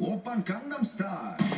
Open Gangnam Style.